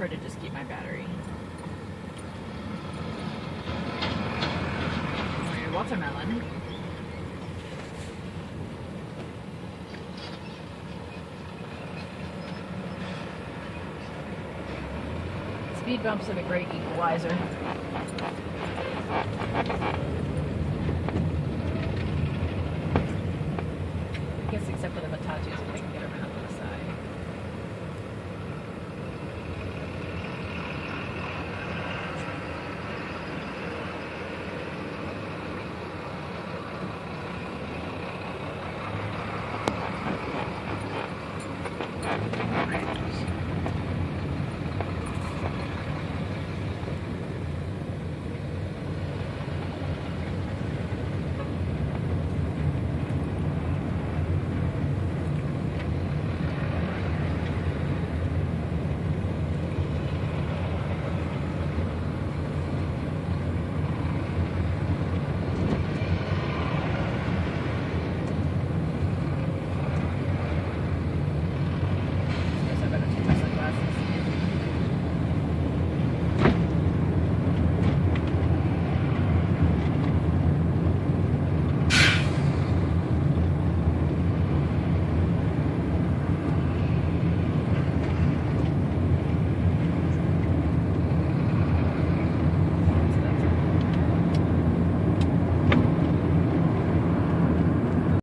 prefer to just keep my battery. Alright, watermelon. Speed bumps are the great equalizer.